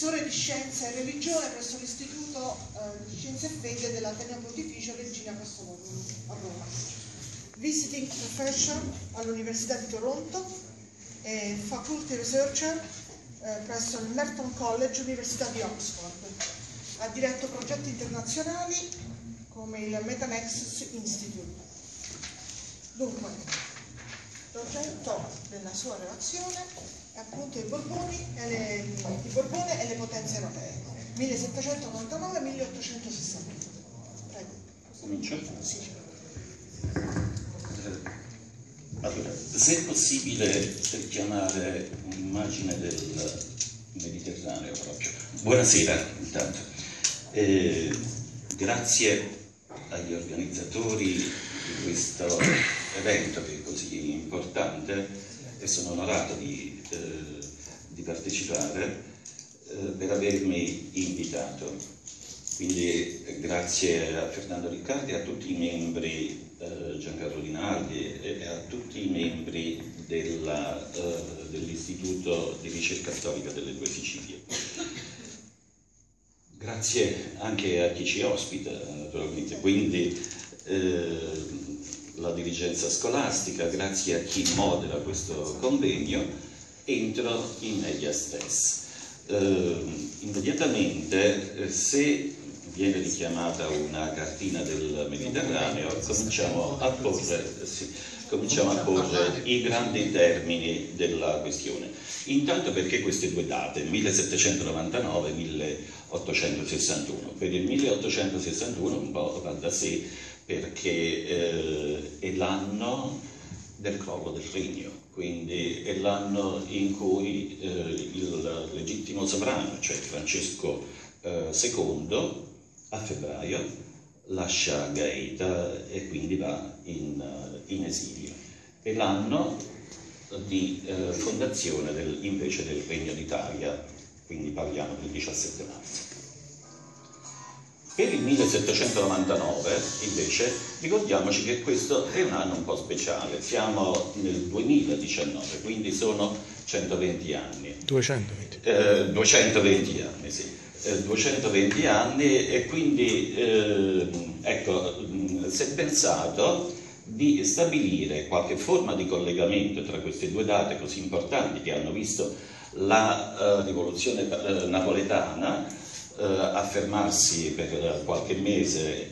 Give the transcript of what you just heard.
professore di scienza e religione presso l'Istituto eh, di Scienze e Fede dell'Ateneo Pontificio Regina Cristoforo a Roma. Visiting Professor all'Università di Toronto e Faculty Researcher eh, presso il Merton College, Università di Oxford. Ha diretto progetti internazionali come il Metanexus Institute. Dunque, l'oggetto della sua relazione è appunto i Borboni e le, i Borbone e le potenze europee, 1799-1860. Prego. Comincio? Sì. Allora, se è possibile chiamare un'immagine del Mediterraneo proprio. Buonasera intanto. Eh, grazie agli organizzatori di questo evento che è così importante e sono onorato di, eh, di partecipare eh, per avermi invitato. Quindi eh, grazie a Fernando Riccardi e a tutti i membri, eh, Giancarlo Rinaldi e a tutti i membri eh, dell'Istituto di ricerca storica delle due Sicilie. Grazie anche a chi ci ospita, naturalmente, quindi la dirigenza scolastica, grazie a chi modera questo convegno, entro in media stress. Eh, immediatamente, se viene richiamata una cartina del Mediterraneo, cominciamo a porre, sì, cominciamo a porre i grandi termini della questione. Intanto perché queste due date, 1799 e 1861? Per il 1861 un po' va da sé perché eh, è l'anno del crollo del regno, quindi è l'anno in cui eh, il legittimo sovrano, cioè Francesco eh, II, a febbraio lascia Gaeta e quindi va in, in esilio. È l'anno di eh, fondazione del, invece del Regno d'Italia, quindi parliamo del 17 marzo. Per il 1799 invece ricordiamoci che questo è un anno un po' speciale, siamo nel 2019, quindi sono 120 anni. 220. Eh, 220 anni, sì. Eh, 220 anni e quindi eh, ecco, si è pensato di stabilire qualche forma di collegamento tra queste due date così importanti che hanno visto la uh, rivoluzione uh, napoletana affermarsi per qualche mese